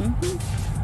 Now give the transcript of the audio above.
Mm-hmm.